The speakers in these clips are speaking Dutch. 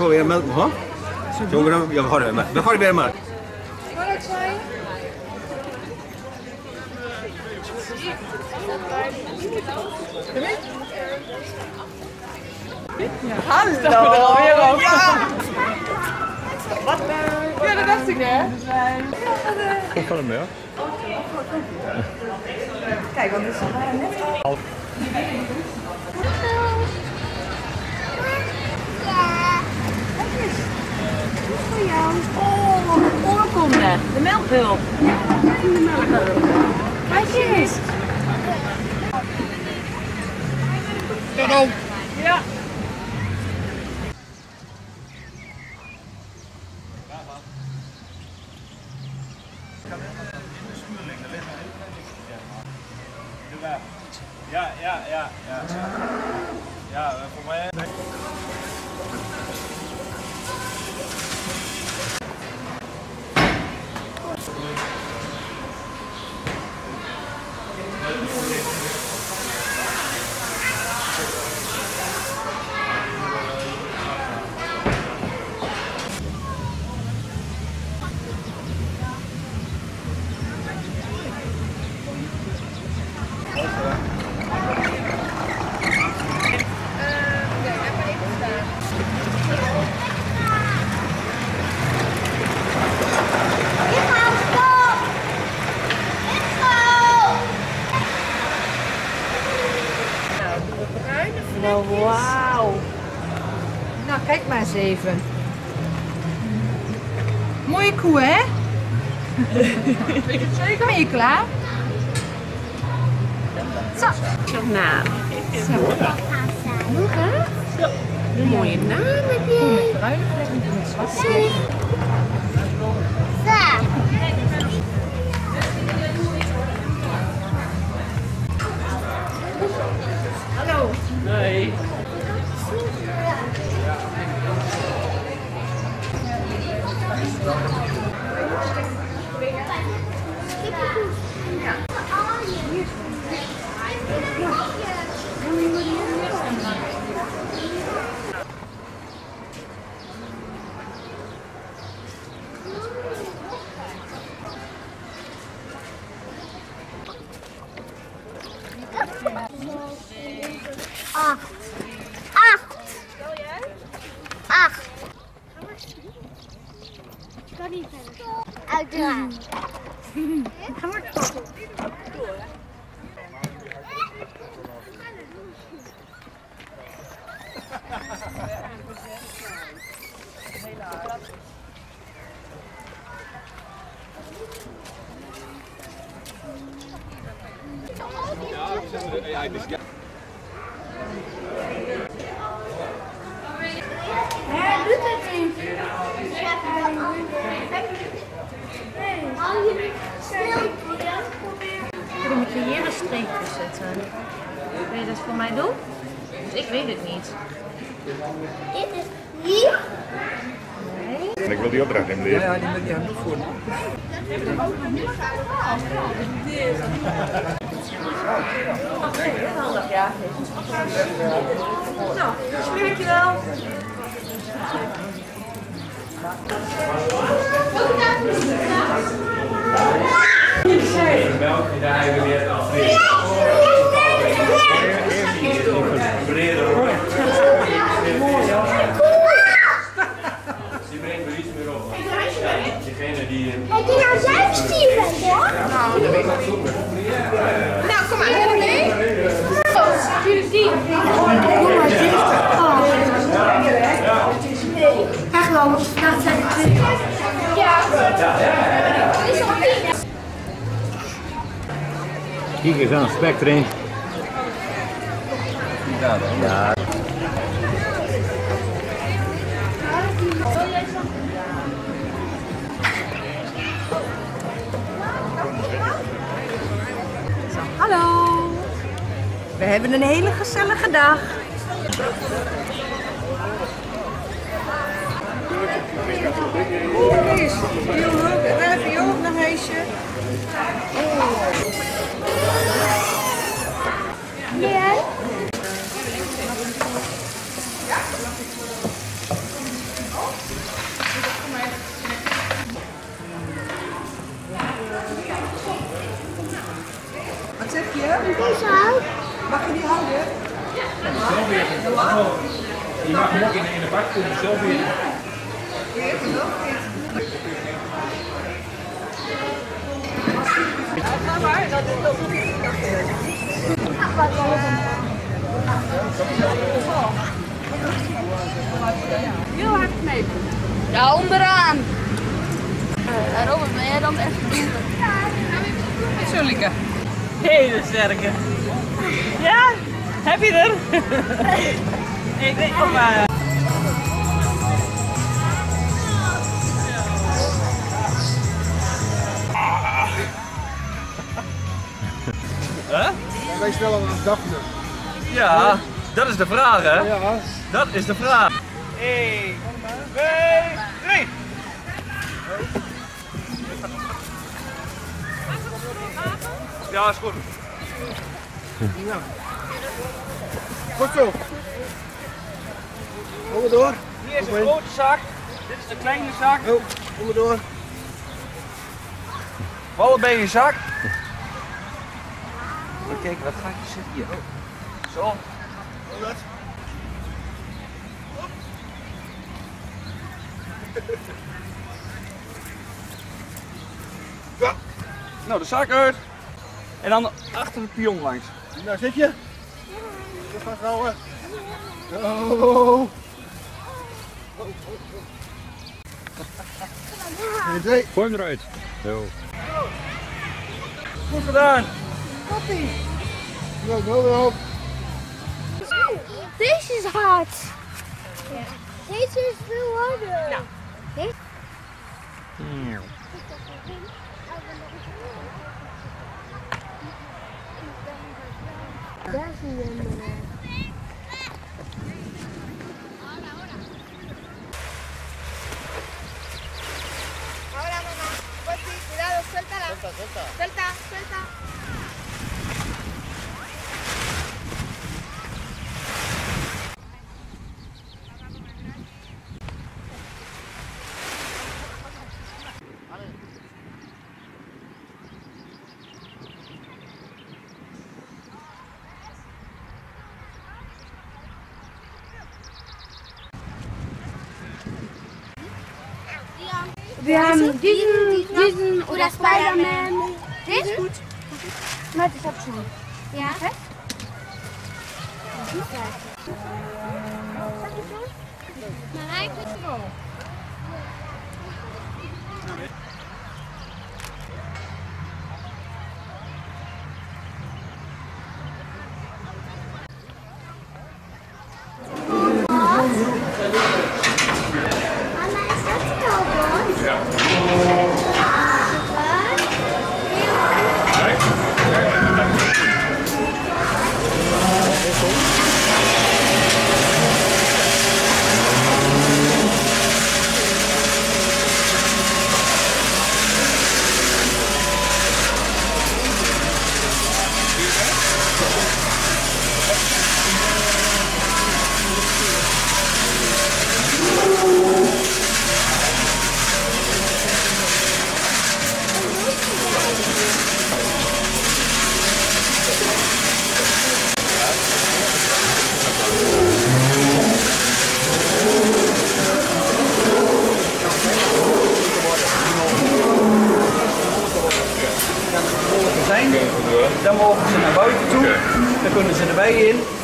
Ja, we gaan weer maar. We gaan weer maar. Kan het zijn? Hallo! Ja! Wat? Ja, dat dacht ik hè. Ik kan hem wel. Kijk, want ze waren net voor jou. Oh, oorkonde. De melkhulp. De melkhulp. Eens. Ja. Ja, maar eens even. Mooie koe, hè? Weet je het zeker? Ben je klaar? Zo. Naam. Zo. Een mooie naam heb je. Zwart. Hij doet het niet. Je. Dan moet je hier een streepje zetten. Wil je dat voor mij doen? Want ik weet het niet. Dit is hier. Ik wil die opdracht nemen. Ja, die met die handdoek voor. Handig, ja. Nou, smeer ik je wel. Melk, daar hebben we weer al fris. Breder hoor. Die brengt er iets meer op. Ja, Degene die. Heb je nou zelf Steven, hoor? Nou, kom maar. Doe mee. Die. Echt wel, dat zijn twee. Ja. Is al tien. Kijk eens aan, spek erin. Ja, Hallo. We hebben een hele gezellige dag. Kees, heel leuk. Daar heb je ook een huisje. Ja. Wat zeg je? Deze ook. Mag je die houden? Je mag hem ook in de, in de bak doen, zelf weer. Heel hard knepen. Ja, onderaan. Uh, Robert, ben jij dan echt Zo lekker. hele sterke? Ja, heb je er? Ik denk op maar. Wij stellen een Daphne. Ja, dat is de vraag hè? Ja. Dat is de vraag. 1, 2, 3. Ja, is goed. Goed zo. Kom maar door. Hier is een grote zak. Dit is de kleine zak. Oh, kom maar door. Bij je zak. Maar kijk, wat gaat je zitten hier? Zo. Ja. Nou, de zak uit. En dan achter de pion langs. Nou, zit je? Dat gaat houden. Oh. Eén, twee. Gooi hem eruit. Goed gedaan. Nou, wel weer op. Deze is hard. Deze is veel harder. Ja. Ahora mamá, Poti, cuidado, suéltala. Suelta, suelta. Suelta, suelta. Wir haben diesen, diesen oder Spider-Man. Der ist gut. Warte, ich hab schon. Ja. Fest?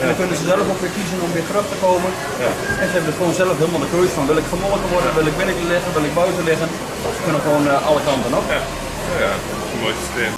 En dan kunnen ze zelf ook weer kiezen om weer terug te komen. En ze hebben er gewoon zelf helemaal de keuze van wil ik gemolken worden, wil ik binnen liggen, wil ik buiten liggen. Ze kunnen gewoon eh, alle kanten op. Ja, ja dat is een mooi systeem.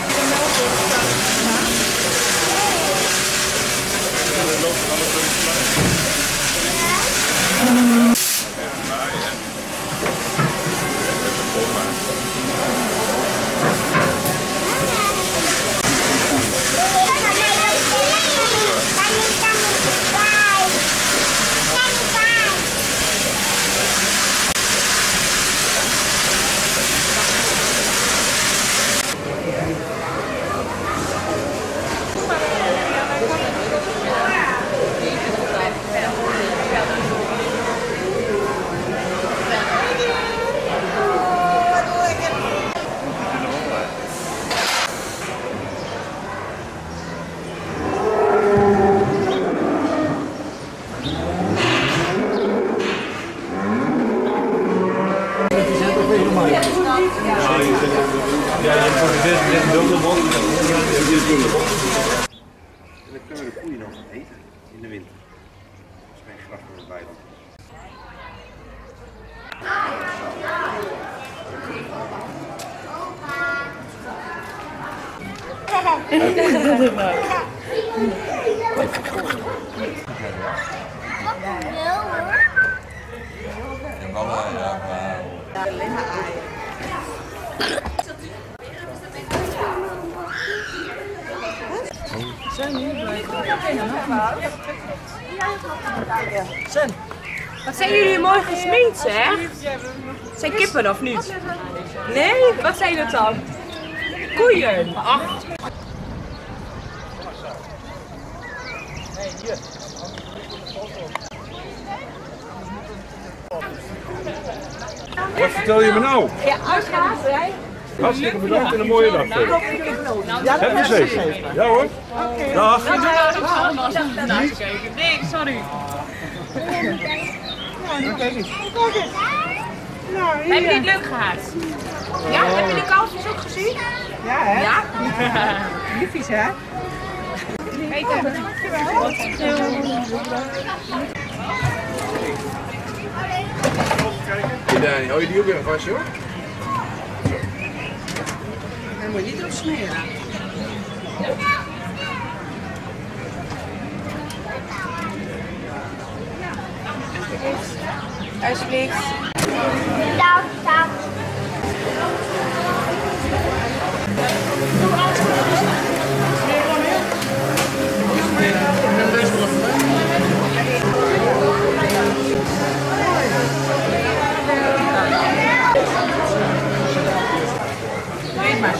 Wat zijn jullie mooi gesminkt, zeg? Zijn kippen of niet? Nee? Wat zijn het dan? Koeien. Ach. Wat vertel je me nou? Ja, uitgaan. Hartstikke bedankt en een mooie dag. verder. Heb je zeker? Ja hoor. Dag. Nee, sorry. Hebben jullie het leuk gehad? Ja, hebben jullie kalfjes ook gezien? Ja, hè? Ja? Liefjes, hè? Dani, hou je die ook weer vast, joh? Dan moet je niet erop smeren. Alsjeblieft.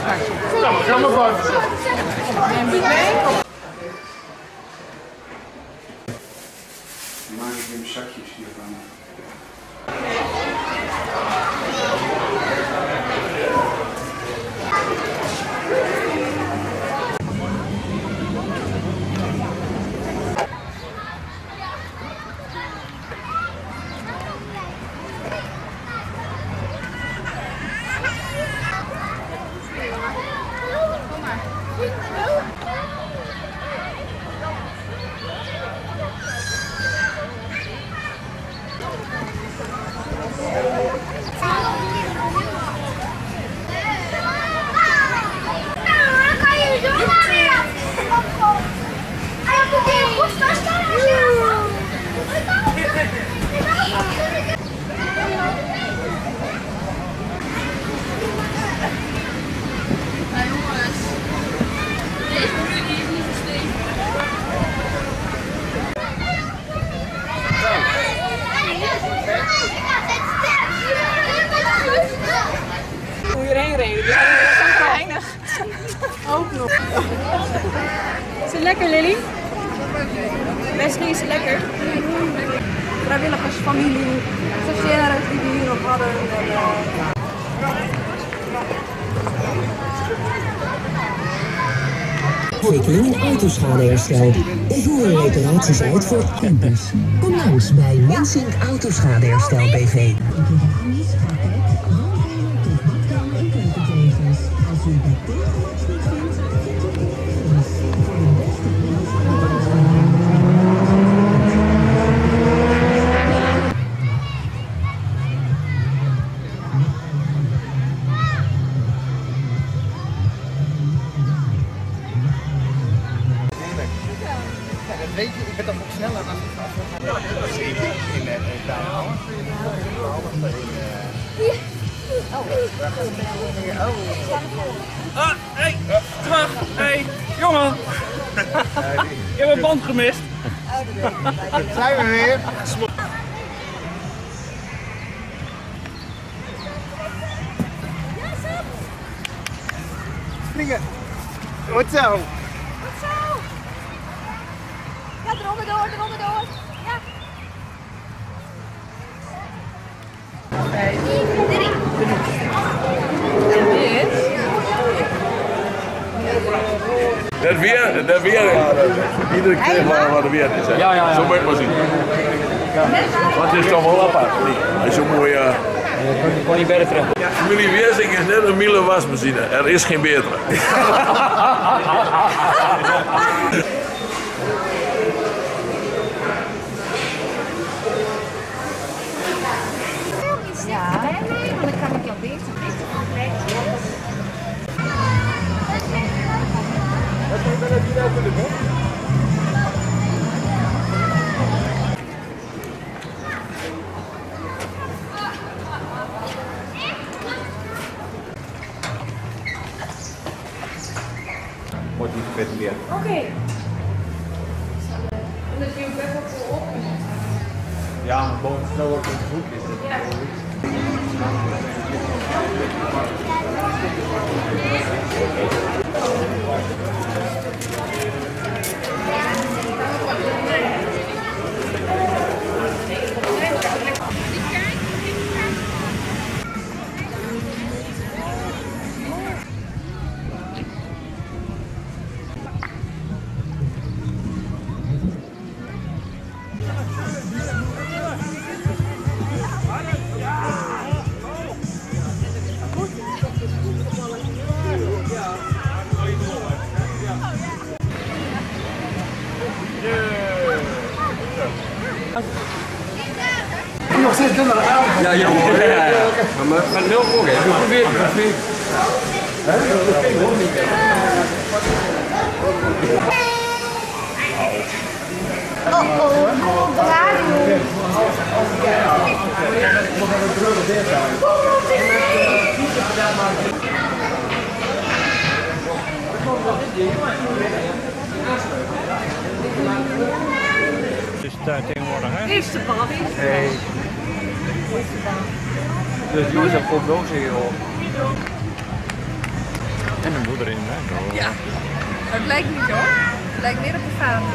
Weet maar. Ga maar van. Neem het mee. Maak ik hem zakjes hiervan. Nou, dan kan je zo maar weer. En dan moet je goed vaststaan als Hoe je erheen reden. Dus dat is dan weinig. Ook nog. Is het lekker, Lily? Wesley, is het lekker? Vrijwilligers, familie, stagiaires die we hier nog hadden. En, eh, Ontwikkeling in autoschadeherstel. We voeren reparaties uit voor campers. Kom langs bij Mensink Autoschadeherstel BV. Ah, hey, terug. Hey, jongen. Je hebt een band gemist. Zijn we weer? Springen. Goed zo. Ja, eronder door, eronder door. Ja. Dat weer, dat weer. Iedere keer waar de weer is. hè. Ja, ja, ja. Zo moet je het maar zien. Want het is toch wel apart. je zo'n mooie Gewoon niet verder terug. Familie Weersing is net een Miele wasmachine. Er is geen betere. Dus daar tegenwoordig, hè? Eerste Bobby. Hey. Dus Jozef komt wel zeggen, joh. En de moeder in, hè? Ja. Het lijkt niet hoor. Het lijkt meer op de vader.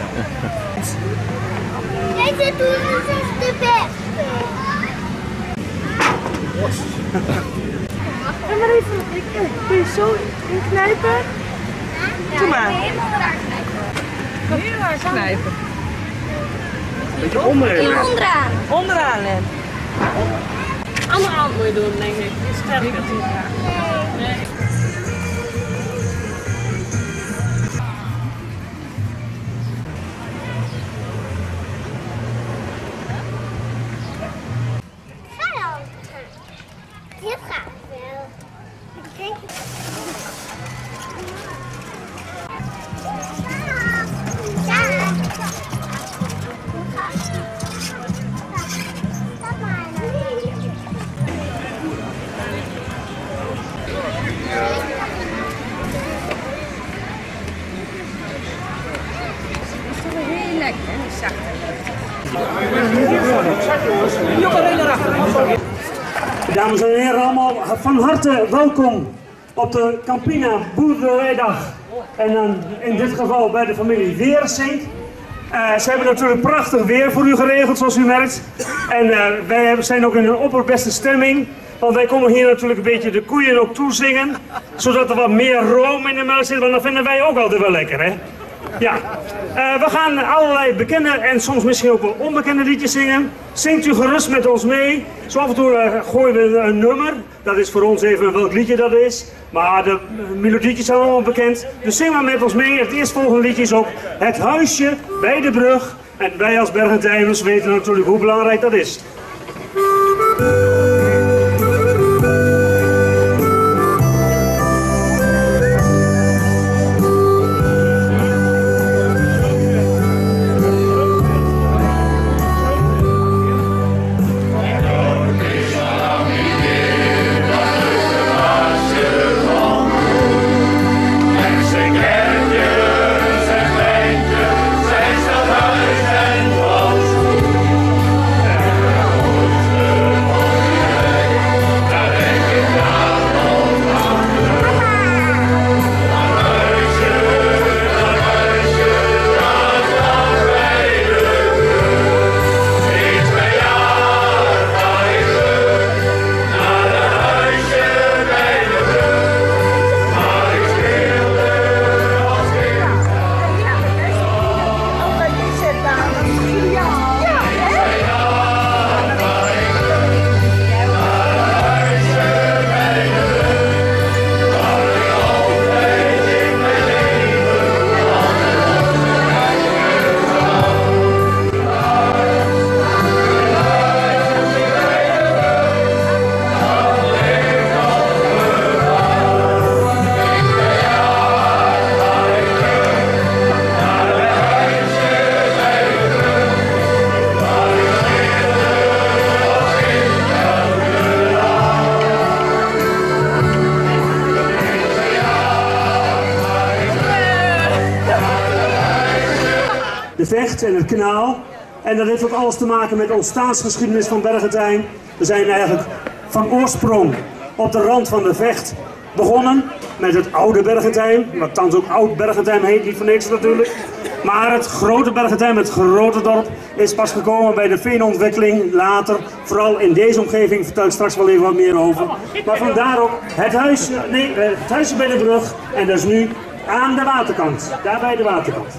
Deze doen is de beste. En maar even, ik kun je zo inknijpen. Doe maar. Heel hard knijpen. Beetje onderin. Onderaan. Onderaan, Len. Andere hand moet je doen, denk ik. Die is sterker. Nee. Hallo. Dit gaat welkom op de Campina Boerderijdag. En dan in dit geval bij de familie Weersink. Eh, ze hebben natuurlijk prachtig weer voor u geregeld, zoals u merkt. En eh, wij zijn ook in een opperbeste stemming. Want wij komen hier natuurlijk een beetje de koeien ook toezingen. Zodat er wat meer room in de melk zit, want dat vinden wij ook altijd wel lekker, hè? Ja, Eh, we gaan allerlei bekende en soms misschien ook wel onbekende liedjes zingen. Zingt u gerust met ons mee. Zo af en toe eh, gooien we een nummer. Dat is voor ons even welk liedje dat is. Maar de eh, melodietjes zijn allemaal bekend. Dus zing maar met ons mee. Het eerstvolgende liedje is ook Het Huisje bij de Brug. En wij als Bergentijners weten natuurlijk hoe belangrijk dat is. En het kanaal. En dat heeft ook alles te maken met de ontstaansgeschiedenis van Bergentijn. We zijn eigenlijk van oorsprong op de rand van de Vecht begonnen met het oude Bergentijn, wat thans ook oud Bergentijn heet, niet voor niks natuurlijk. Maar het grote Bergentijn, het grote dorp, is pas gekomen bij de veenontwikkeling later. Vooral in deze omgeving, vertel ik straks wel even wat meer over. Maar vandaar ook het huis, nee, het bij de brug en dat is nu aan de waterkant, daar bij de waterkant.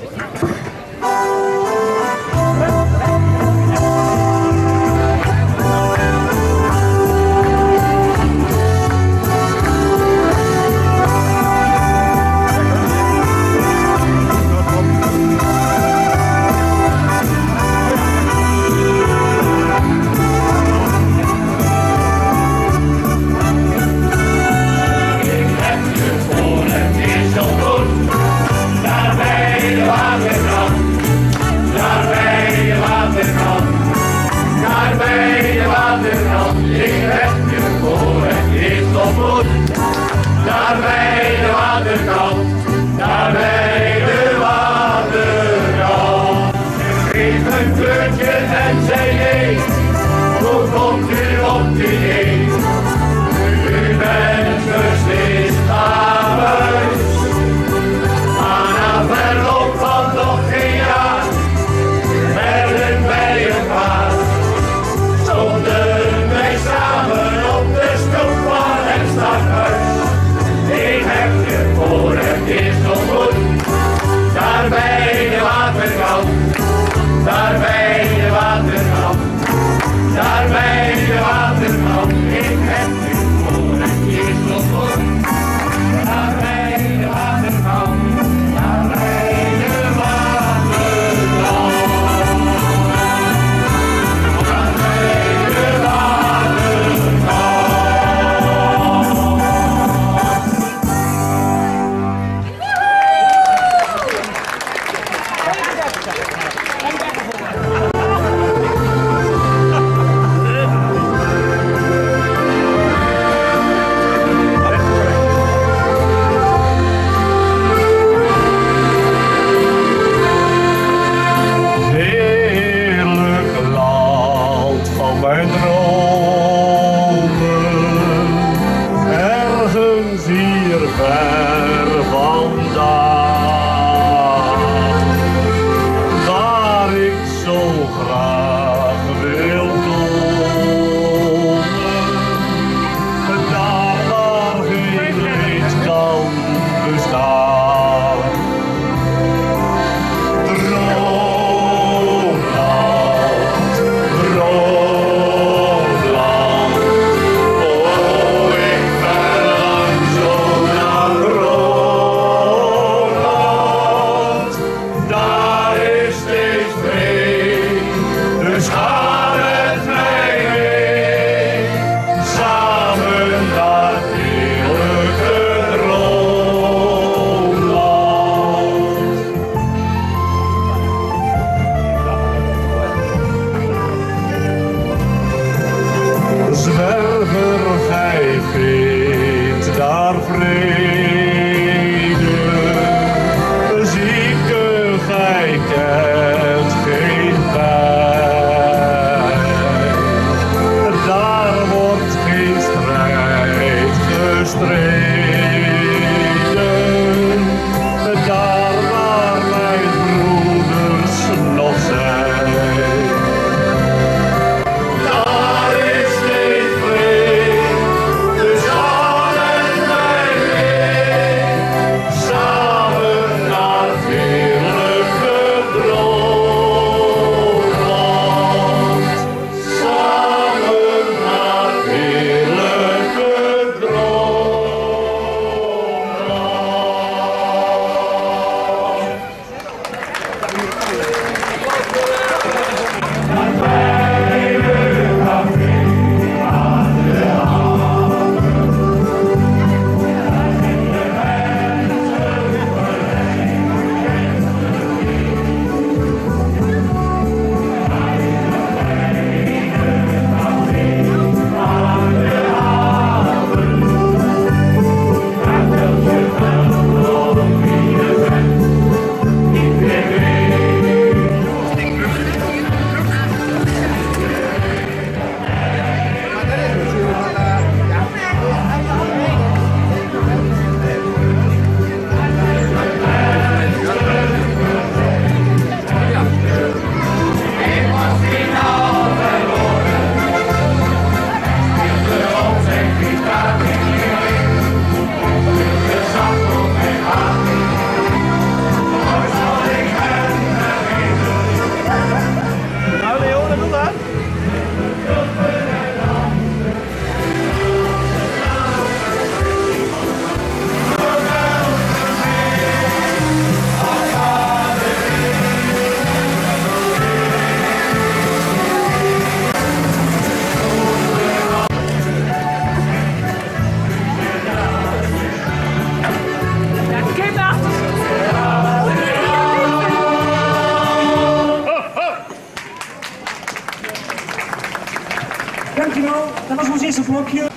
Dat was ons eerste blokje.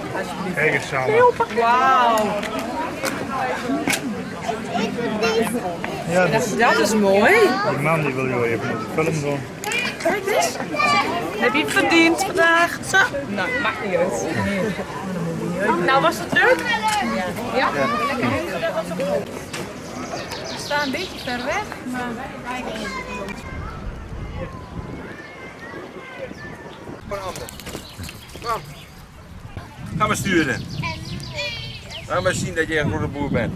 Kijk eens samen. Wauw. Ja, Dat, dat is mooi. Die man die wil je wel even op de film doen. Kijk eens. Heb je het verdiend vandaag? Zo. Nou, maakt niet uit. Nou, was het leuk? Ja. Ja? We staan een beetje ver weg, maar... Ga maar sturen. Ga maar zien dat je een goede boer bent.